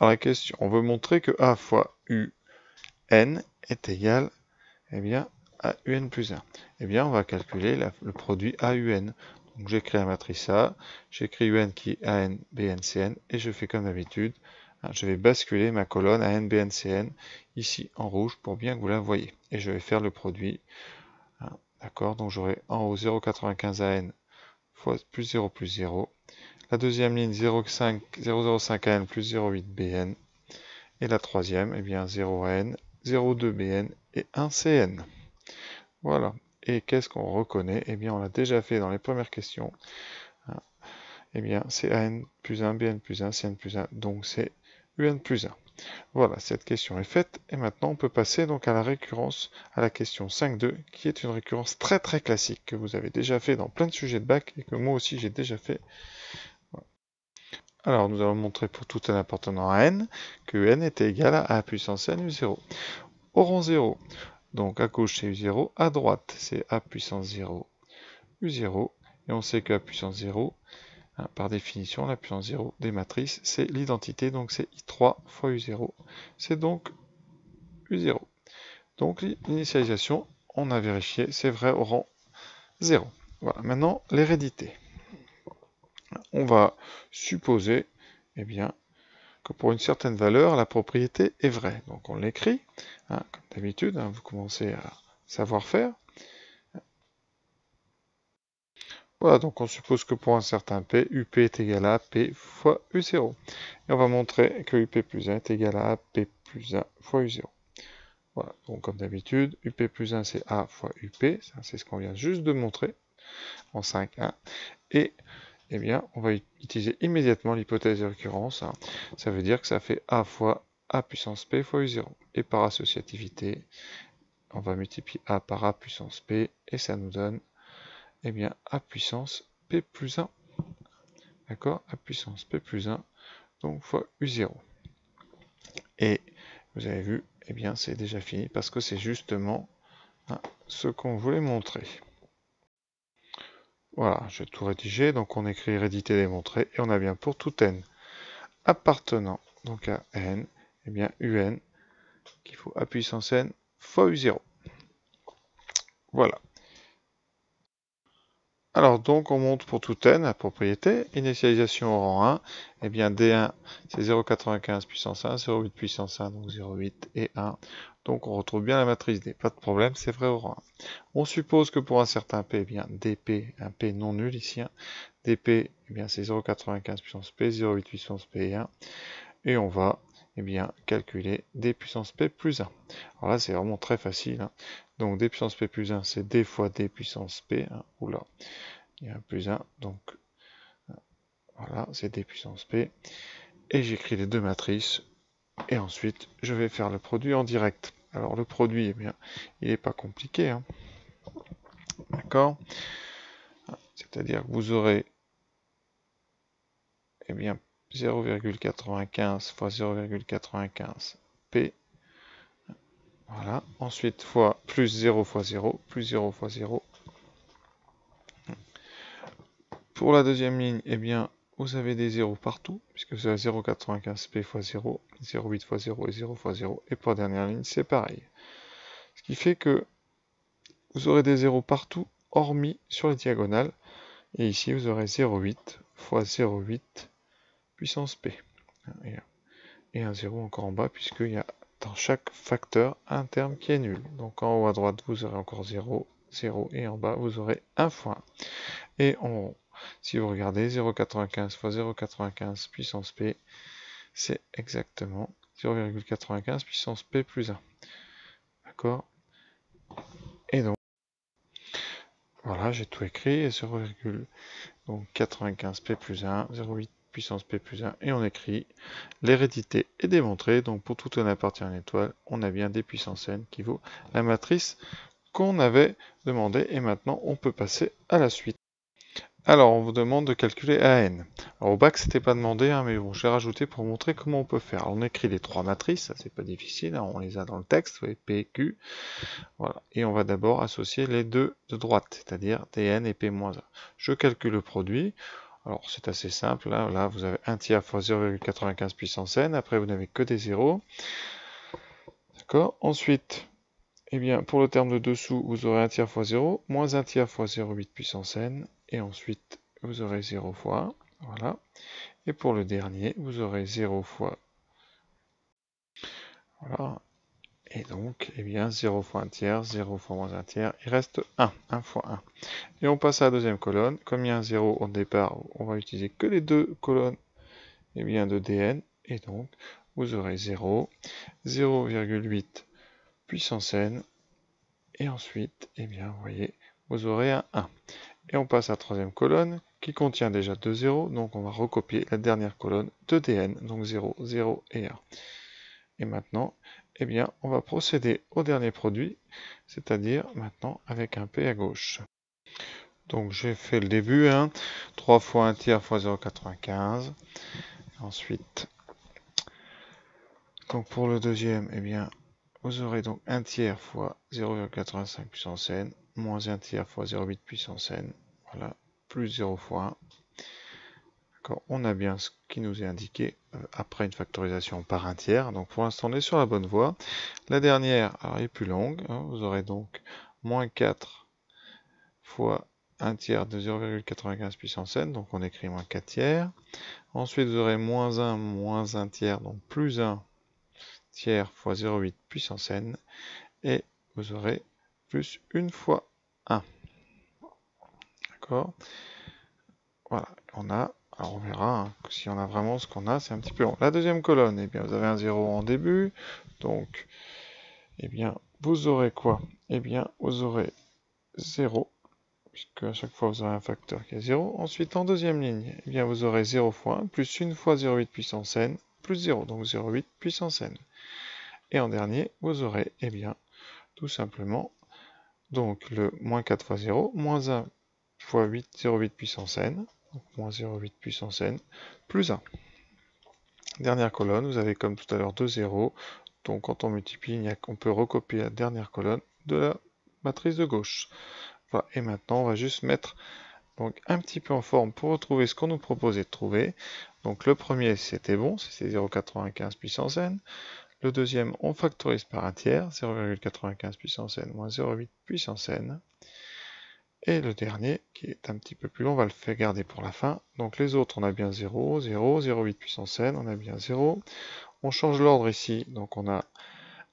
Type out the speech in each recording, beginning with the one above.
Alors la question, on veut montrer que A fois UN est égal eh à UN plus 1. Eh bien, on va calculer le produit AUN. Donc j'écris la matrice A, j'écris UN qui est AN, BN, CN, et je fais comme d'habitude, hein, je vais basculer ma colonne AN, BN, CN ici en rouge pour bien que vous la voyez. Et je vais faire le produit. Hein, d'accord Donc j'aurai en haut 0,95 AN fois plus 0 plus 0. La deuxième ligne 0,05 AN plus 0,8 BN. Et la troisième, eh bien 0 AN, 0,2 BN et 1 CN. Voilà. Et qu'est-ce qu'on reconnaît? Eh bien, on l'a déjà fait dans les premières questions. Eh bien, c'est AN plus 1, BN plus 1, CN plus 1, donc c'est UN plus 1. Voilà, cette question est faite. Et maintenant, on peut passer donc à la récurrence, à la question 5.2, qui est une récurrence très très classique, que vous avez déjà fait dans plein de sujets de bac, et que moi aussi j'ai déjà fait. Alors, nous allons montrer pour tout n appartenant à n, que n est égal à a puissance n u0. Au rang 0, donc à gauche c'est U0, à droite c'est A puissance 0, U0, et on sait que A puissance 0, hein, par définition, la puissance 0 des matrices, c'est l'identité, donc c'est I3 fois U0, c'est donc U0. Donc l'initialisation, on a vérifié, c'est vrai au rang 0. Voilà, maintenant l'hérédité. On va supposer, eh bien, que pour une certaine valeur, la propriété est vraie. Donc on l'écrit, hein, comme d'habitude, hein, vous commencez à savoir faire. Voilà, donc on suppose que pour un certain P, UP est égal à P fois U0. Et on va montrer que UP plus 1 est égal à P plus 1 fois U0. Voilà, donc comme d'habitude, UP plus 1 c'est A fois UP, c'est ce qu'on vient juste de montrer en 5.1. Et eh bien, on va utiliser immédiatement l'hypothèse de récurrence. Ça veut dire que ça fait A fois A puissance P fois U0. Et par associativité, on va multiplier A par A puissance P, et ça nous donne eh bien, A puissance P plus 1. D'accord? A puissance P plus 1, donc fois U0. Et vous avez vu, eh bien, c'est déjà fini, parce que c'est justement hein, ce qu'on voulait montrer. Voilà, j'ai tout rédigé, donc on écrit hérédité démontrée, et on a bien pour tout n appartenant donc à n, et eh bien un qu'il faut à puissance n fois u0. Voilà. Alors donc on monte pour tout n la propriété, initialisation au rang 1, et eh bien d1 c'est 0,95 puissance 1, 0,8 puissance 1, donc 0,8 et 1. Donc on retrouve bien la matrice D, pas de problème, c'est vrai au rang 1. On suppose que pour un certain P, eh bien dP, un P non nul ici, dP eh bien c'est 0,95 puissance P, 0,8 puissance P et 1. Et on va eh bien, calculer D puissance P plus 1. Alors là c'est vraiment très facile. Hein. Donc d puissance p plus 1, c'est d fois d puissance p. Hein. Oula, il y a un plus 1, donc voilà, c'est d puissance p. Et j'écris les deux matrices, et ensuite je vais faire le produit en direct. Alors le produit, eh bien, il n'est pas compliqué. Hein. D'accord? C'est-à-dire que vous aurez eh bien 0,95 fois 0,95 p voilà. Ensuite, fois plus 0 fois 0, plus 0 fois 0. Pour la deuxième ligne, eh bien, vous avez des 0 partout, puisque vous avez 0,95p fois 0, 0,8 fois 0 et 0 fois 0. Et pour la dernière ligne, c'est pareil. Ce qui fait que vous aurez des 0 partout, hormis sur les diagonales. Et ici, vous aurez 0,8 fois 0,8 puissance p. Et un 0 encore en bas, puisqu'il y a dans chaque facteur un terme qui est nul. Donc en haut à droite, vous aurez encore 0, 0, et en bas, vous aurez 1 fois 1. Et en si vous regardez 0,95 fois 0,95 puissance p, c'est exactement 0,95 puissance p plus 1. D'accord? Et donc, voilà, j'ai tout écrit, 0,95 p plus 1, 0,8 puissance p plus 1, et on écrit l'hérédité est démontrée, donc pour tout n appartient à une étoile, on a bien des puissances n qui vaut la matrice qu'on avait demandé, et maintenant on peut passer à la suite. Alors, on vous demande de calculer AN. Alors, au bac, c'était pas demandé, hein, mais bon, j'ai rajouté pour montrer comment on peut faire. on écrit les trois matrices, ça c'est pas difficile, hein, on les a dans le texte, vous voyez, P, Q. Voilà. Et on va d'abord associer les deux de droite, c'est-à-dire Dn et P-1. Je calcule le produit. Alors c'est assez simple, là, là vous avez 1 tiers fois 0,95 puissance n, après vous n'avez que des zéros. D'accord Ensuite, eh bien, pour le terme de dessous, vous aurez 1 tiers fois 0, moins 1 tiers fois 0,8 puissance n, et ensuite vous aurez 0 fois, voilà. Et pour le dernier, vous aurez 0 fois, voilà, et donc, eh bien, 0 fois 1 tiers, 0 fois moins 1 tiers, il reste 1, 1 fois 1. Et on passe à la deuxième colonne. Comme il y a un 0 au départ, on va utiliser que les deux colonnes eh bien, de dn. Et donc, vous aurez 0, 0,8 puissance n. Et ensuite, eh bien, vous voyez, vous aurez un 1. Et on passe à la troisième colonne qui contient déjà deux 0. Donc, on va recopier la dernière colonne de dn. Donc, 0, 0 et 1. Et maintenant, eh bien, on va procéder au dernier produit, c'est-à-dire maintenant avec un P à gauche. Donc j'ai fait le début, hein, 3 fois 1 tiers fois 0,95. Ensuite, donc pour le deuxième, eh bien, vous aurez donc 1 tiers fois 0,85 puissance n, moins 1 tiers fois 0,8 puissance n, voilà, plus 0 fois 1 on a bien ce qui nous est indiqué euh, après une factorisation par un tiers. Donc pour l'instant, on est sur la bonne voie. La dernière est plus longue. Hein. vous aurez donc moins 4 fois 1 tiers de 0,95 puissance n. Donc on écrit moins 4 tiers. Ensuite, vous aurez moins 1, moins 1 tiers, donc plus 1 tiers fois 0,8 puissance n. Et vous aurez plus 1 fois 1. D'accord? Voilà, on a alors on verra hein, si on a vraiment ce qu'on a, c'est un petit peu long. La deuxième colonne, eh bien vous avez un 0 en début, donc eh bien vous aurez quoi? Eh bien vous aurez 0, puisque à chaque fois vous aurez un facteur qui est 0. Ensuite en deuxième ligne, eh bien vous aurez 0 fois 1, plus 1 fois 0,8 puissance n, plus 0, donc 0,8 puissance n. Et en dernier, vous aurez, eh bien, tout simplement, donc le moins 4 fois 0, moins 1 fois 8, 0,8 puissance n, donc moins 0,8 puissance n, plus 1. Dernière colonne, vous avez comme tout à l'heure deux zéros, donc quand on multiplie, on peut recopier la dernière colonne de la matrice de gauche. Voilà. Et maintenant, on va juste mettre un petit peu en forme pour retrouver ce qu'on nous proposait de trouver. Donc le premier, c'était bon, c'était 0,95 puissance n. Le deuxième, on factorise par un tiers, 0,95 puissance n moins 0,8 puissance n. Et le dernier, qui est un petit peu plus long, on va le faire garder pour la fin. Donc les autres, on a bien 0, 0, 0,8 puissance n, on a bien 0. On change l'ordre ici, donc on a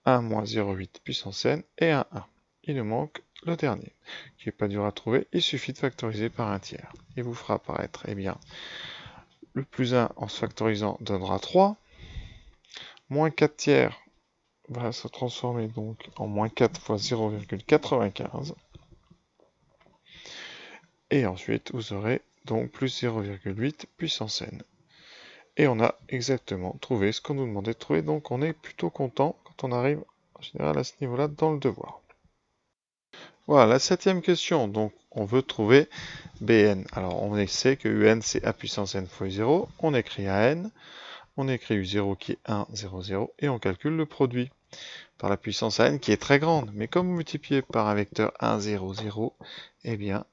1 moins 0,8 puissance n et un 1. Il nous manque le dernier, qui n'est pas dur à trouver. Il suffit de factoriser par un tiers. Il vous fera apparaître, eh bien, le plus 1 en se factorisant donnera 3. Moins 4 tiers va se transformer donc en moins 4 fois 0,95. Et ensuite, vous aurez donc plus 0,8 puissance n. Et on a exactement trouvé ce qu'on nous demandait de trouver, donc on est plutôt content quand on arrive en général à ce niveau-là dans le devoir. Voilà, la septième question, donc on veut trouver Bn. Alors on sait que Un c'est A puissance n fois 0, on écrit An, on écrit U0 qui est 1, 0, 0, et on calcule le produit par la puissance n qui est très grande. Mais comme vous multipliez par un vecteur 1, 0, 0, eh bien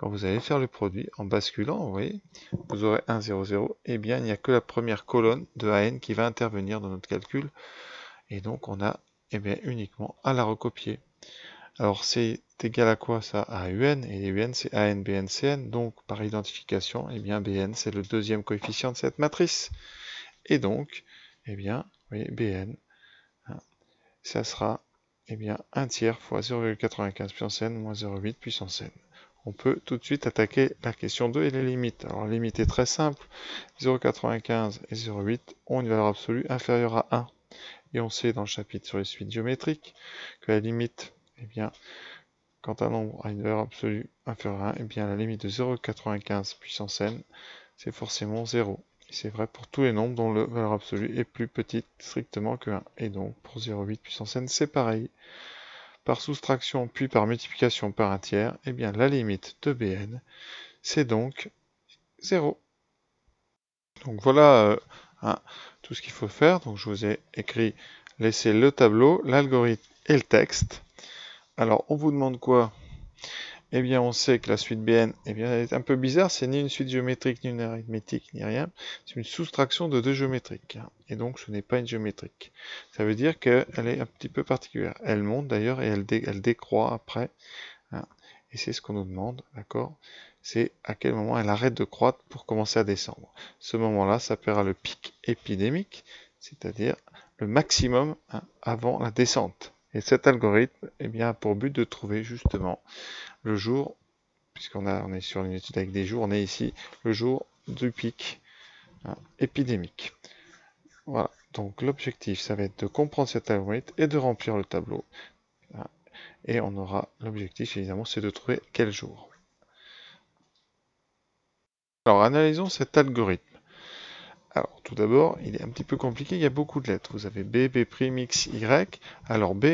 quand vous allez faire le produit, en basculant, vous voyez, vous aurez 1, 0, 0, et bien il n'y a que la première colonne de AN qui va intervenir dans notre calcul, et donc on a eh uniquement à la recopier. Alors c'est égal à quoi ça? À UN, et UN c'est AN, BN, CN, donc par identification, eh bien BN c'est le deuxième coefficient de cette matrice. Et donc, eh bien, BN, hein, ça sera eh bien, 1 tiers fois 0,95 puissance n moins 0,8 puissance n on peut tout de suite attaquer la question 2 et les limites. Alors la limite est très simple, 0,95 et 0,8 ont une valeur absolue inférieure à 1. Et on sait dans le chapitre sur les suites géométriques que la limite, eh bien, quand un nombre a une valeur absolue inférieure à 1, eh bien la limite de 0,95 puissance n, c'est forcément 0. Et c'est vrai pour tous les nombres dont la valeur absolue est plus petite strictement que 1. Et donc pour 0,8 puissance n, c'est pareil par soustraction puis par multiplication par un tiers, eh bien la limite de Bn, c'est donc 0. Donc voilà euh, tout ce qu'il faut faire. Donc je vous ai écrit, laissez le tableau, l'algorithme et le texte. Alors on vous demande quoi? Eh bien, on sait que la suite BN, eh bien, elle est un peu bizarre. C'est ni une suite géométrique, ni une arithmétique, ni rien. C'est une soustraction de deux géométriques. Et donc, ce n'est pas une géométrique. Ça veut dire qu'elle est un petit peu particulière. Elle monte d'ailleurs et elle, décroît après. Hein. Et c'est ce qu'on nous demande, d'accord? C'est à quel moment elle arrête de croître pour commencer à descendre. Ce moment-là s'appellera le pic épidémique, c'est-à-dire le maximum hein, avant la descente. Et cet algorithme eh bien, a pour but de trouver justement le jour, puisqu'on on est sur une étude avec des jours, on est ici le jour du pic hein, épidémique. Voilà, donc l'objectif, ça va être de comprendre cet algorithme et de remplir le tableau. Hein. et on aura l'objectif, évidemment, c'est de trouver quel jour. Alors, analysons cet algorithme. Alors, tout d'abord, il est un petit peu compliqué, il y a beaucoup de lettres. Vous avez B, B', X, Y. Alors, B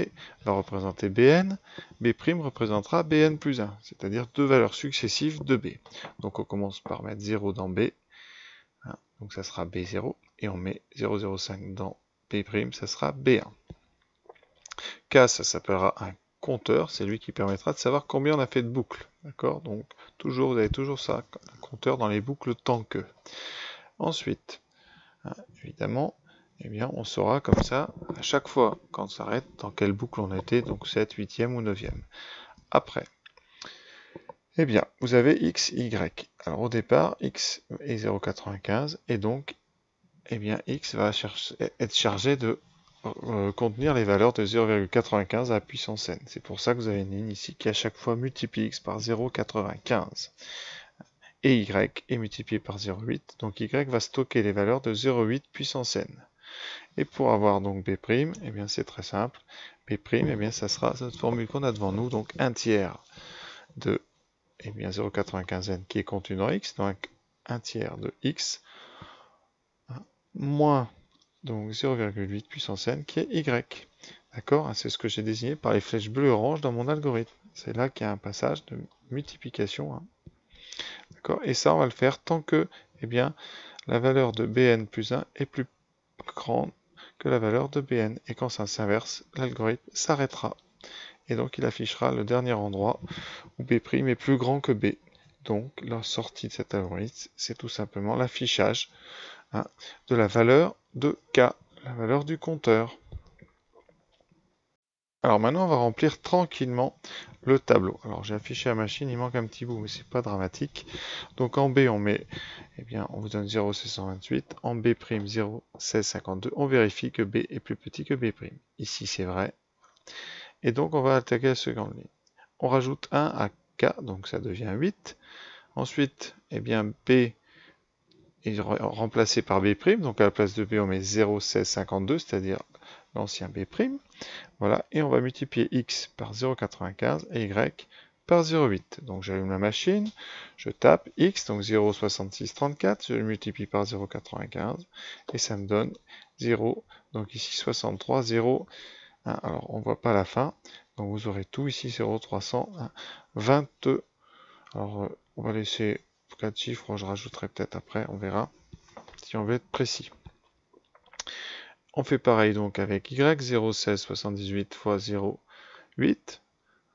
va représenter Bn, B' représentera Bn plus 1, c'est-à-dire deux valeurs successives de B. Donc, on commence par mettre 0 dans B, hein, donc ça sera B0, et on met 0,05 dans B', ça sera B1. K, ça s'appellera un compteur, c'est lui qui permettra de savoir combien on a fait de boucles. D'accord? Donc, toujours, vous avez toujours ça, un compteur dans les boucles tant que. Ensuite, Hein, évidemment, eh bien, on saura comme ça, à chaque fois quand on s'arrête, dans quelle boucle on était, donc 7, 8e ou 9e. Après, eh bien, vous avez x, y. Alors au départ, x est 0,95 et donc, eh bien, x va être chargé de euh, contenir les valeurs de 0,95 à puissance n. C'est pour ça que vous avez une ligne ici qui à chaque fois multiplie x par 0,95 et y est multiplié par 0,8, donc y va stocker les valeurs de 0,8 puissance n. Et pour avoir donc b', eh bien c'est très simple, b', eh bien ça sera cette formule qu'on a devant nous, donc 1 tiers de eh bien 0,95n qui est contenu dans x, donc 1 tiers de x, hein, moins donc 0,8 puissance n qui est y. D'accord? C'est ce que j'ai désigné par les flèches bleues et oranges dans mon algorithme. C'est là qu'il y a un passage de multiplication. Hein. Et ça, on va le faire tant que eh bien, la valeur de bn plus 1 est plus grande que la valeur de bn. Et quand ça s'inverse, l'algorithme s'arrêtera. Et donc, il affichera le dernier endroit où b' est plus grand que b. Donc, la sortie de cet algorithme, c'est tout simplement l'affichage hein, de la valeur de k, la valeur du compteur. Alors maintenant, on va remplir tranquillement le tableau. Alors j'ai affiché la machine, il manque un petit bout, mais c'est pas dramatique. Donc en B, on met, eh bien, on vous donne 0,628. En B', 0,1652. On vérifie que B est plus petit que B'. Ici, c'est vrai. Et donc, on va attaquer la seconde ligne. On rajoute 1 à K, donc ça devient 8. Ensuite, eh bien, B est remplacé par B', donc à la place de B, on met 0,1652, c'est-à-dire l'ancien B'. Voilà, et on va multiplier x par 0,95 et y par 0,8. Donc j'allume la machine, je tape x, donc 0,6634, je le multiplie par 0,95, et ça me donne 0, donc ici 63, 0, alors on ne voit pas la fin, donc vous aurez tout ici 0,322. Alors euh, on va laisser 4 chiffres, je rajouterai peut-être après, on verra, si on veut être précis. On fait pareil donc avec y, 0,1678 78 fois 0,8.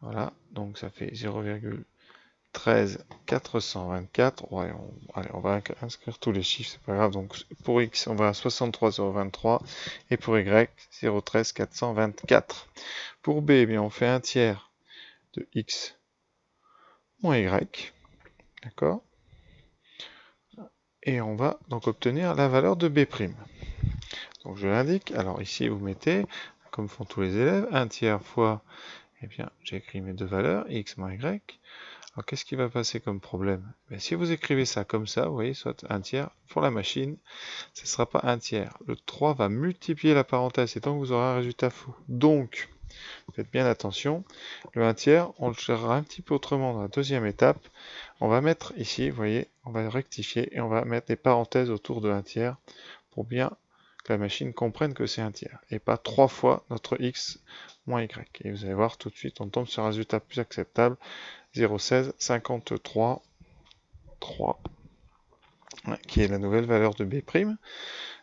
Voilà, donc ça fait 0,13 424. Ouais, on, allez, on va inscrire tous les chiffres, c'est pas grave. Donc pour x, on va à 63,023 et pour y, 0,13 424. Pour b, eh on fait un tiers de x moins y. D'accord? Et on va donc obtenir la valeur de b'. Donc je l'indique. Alors ici, vous mettez, comme font tous les élèves, un tiers fois, eh bien, j'écris mes deux valeurs, x moins y. Alors qu'est-ce qui va passer comme problème? Mais Si vous écrivez ça comme ça, vous voyez, soit un tiers, pour la machine, ce ne sera pas un tiers. Le 3 va multiplier la parenthèse, et donc vous aurez un résultat faux. Donc, faites bien attention, le 1 tiers, on le gérera un petit peu autrement dans la deuxième étape. On va mettre ici, vous voyez, on va rectifier, et on va mettre des parenthèses autour de 1 tiers pour bien que la machine comprenne que c'est un tiers, et pas trois fois notre x moins y. Et vous allez voir tout de suite, on tombe sur un résultat plus acceptable, 0,16, 53, 3, qui est la nouvelle valeur de b',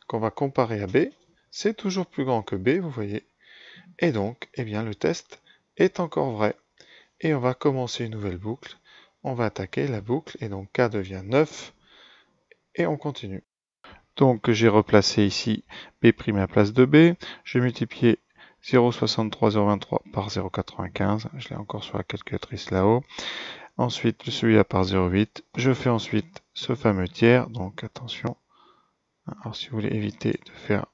qu'on va comparer à b. C'est toujours plus grand que b, vous voyez. Et donc, eh bien, le test est encore vrai. et on va commencer une nouvelle boucle. On va attaquer la boucle et donc K devient 9 et on continue. Donc j'ai replacé ici B' à la place de B. Je vais multiplier 0,63, par 0,95. Je l'ai encore sur la calculatrice là-haut. Ensuite, celui-là par 0,8. Je fais ensuite ce fameux tiers. Donc attention. Alors si vous voulez éviter de faire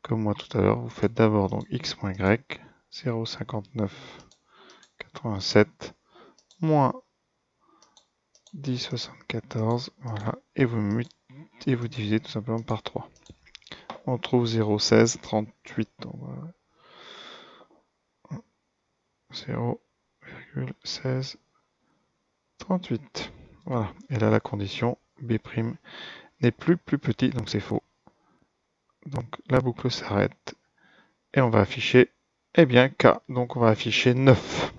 comme moi tout à l'heure, vous faites d'abord donc x moins y, 0,5987 moins 10,74, voilà, et vous, et vous divisez tout simplement par 3. On trouve 0,1638, 0,1638. Voilà, et là la condition B' n'est plus plus petit, donc c'est faux. Donc la boucle s'arrête et on va afficher eh bien K. Donc on va afficher 9.